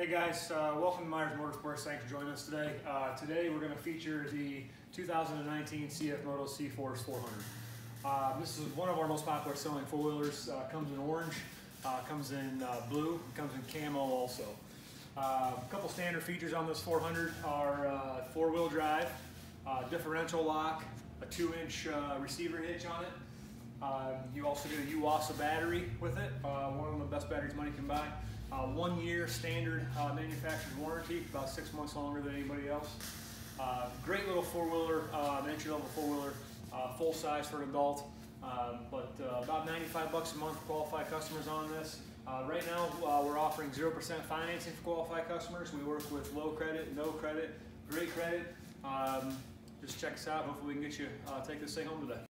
Hey guys, uh, welcome to Myers Motorsports. Thanks for joining us today. Uh, today we're going to feature the 2019 CF Moto C-Force 400. Uh, this is one of our most popular selling four-wheelers. Uh, comes in orange, uh, comes in uh, blue, comes in camo also. A couple standard features on this 400 are four-wheel drive, differential lock, a two-inch receiver hitch on it. You also get a Yuasa battery with it, one best batteries money can buy. Uh, one year standard uh, manufacturer's warranty, about six months longer than anybody else. Uh, great little four-wheeler, uh, entry level four-wheeler, uh, full size for an adult, um, but uh, about 95 bucks a month for qualified customers on this. right now, we're offering 0% financing for qualified customers. We work with low credit, no credit, great credit. Um, just check us out. Hopefully we can get you, take this thing home today.